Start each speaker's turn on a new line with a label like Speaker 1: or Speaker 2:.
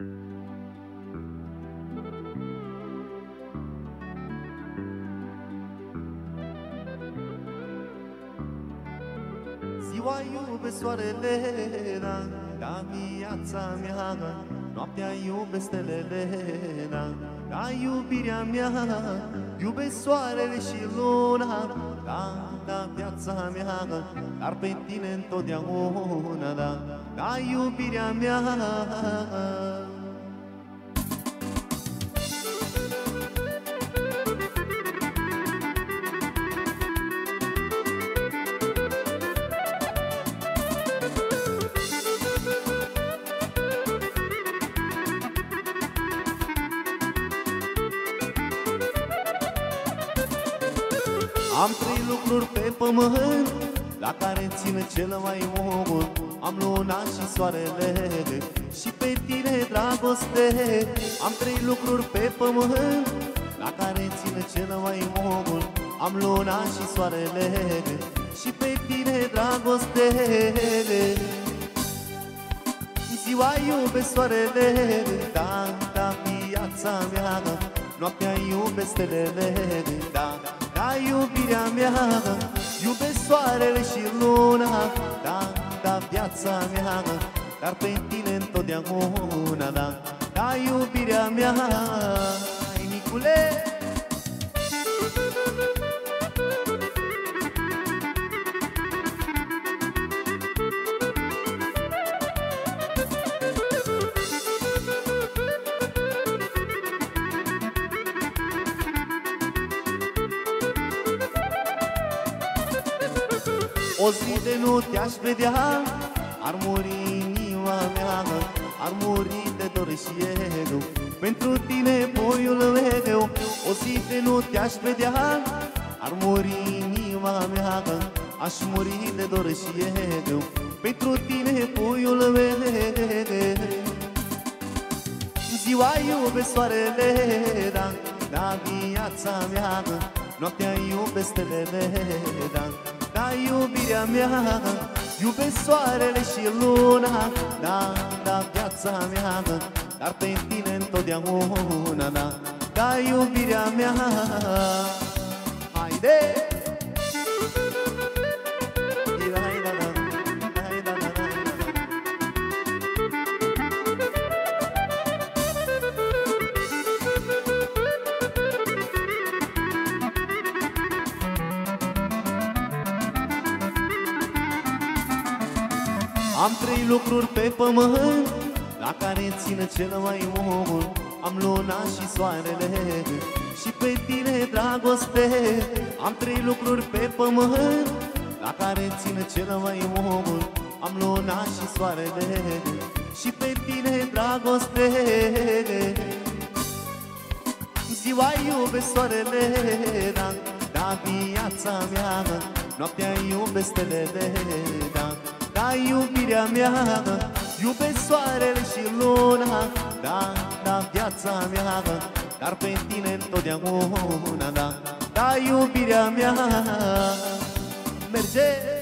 Speaker 1: Ziua iubesc soarele, da, da, viața mea. Noaptea iubesc stelele, da, da, iubirea mea. Iubesc soarele și luna, da, da, viața mea. Dar pe tine întotdeauna, da, da, iubirea mea Am trei lucruri pe pământ La care țin cel mai mult. Am luna și soarele Și pe tine dragoste. Am trei lucruri pe pământ La care țin cel mai mult. Am luna și soarele Și pe tine dragoste. Ziua iubesc soarele Da, da, viața mea. Noaptea iubesc stelele Da, da, iubirea mea Iubesc soarele și luna Da, da, viața mea Dar pe tine întotdeauna Da, da, iubirea mea O zi de nu te-aș vedea Ar muri inima mea Ar muri de dor și eu Pentru tine, boiul meu O zi de nu te-aș vedea Ar muri inima mea Aș muri de dor și eu Pentru tine, boiul meu. Ziua iubesc soarele, da, da, viața mea Noaptea iubesc stelele, da, da, iubirea mea Iubesc soarele și luna Da, da, viața mea Dar pe tine întotdeauna Da, da, iubirea mea Haide! Am trei lucruri pe pământ La care țin cel mai mult. Am luna și soarele Și pe tine dragoste. Am trei lucruri pe pământ La care țin cel mai mult. Am luna și soarele Și pe tine dragoste. Ziua iubesc soarele Da, da, viața mea. Noaptea iubesc stelele Da, da, iubirea mea Iubesc soarele și luna Da, da, viața mea Dar pe tine întotdeauna Da, da, iubirea mea Merge!